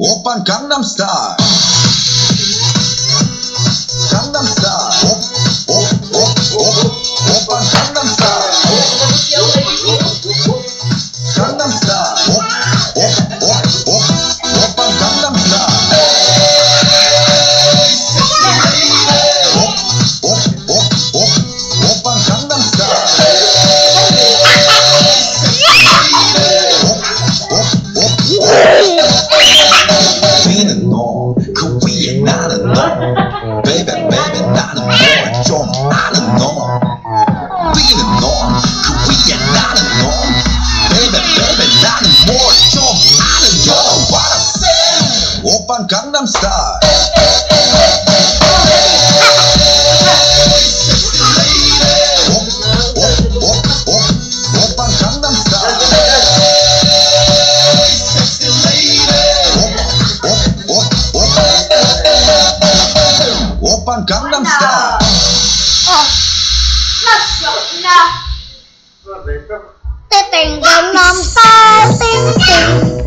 Open Gangnam Style. Gangnam Style. Open Gangnam Baby, baby, 나는 뭘 좀 아는 너. 위는 너, 그 위에 나는 너. Baby, baby, 나는 뭘 좀 아는 너. What I'm saying? 오빤 강남스타일. 오빤 강남스타일 Tình Gangnam Style. Tiếng oh, tiếng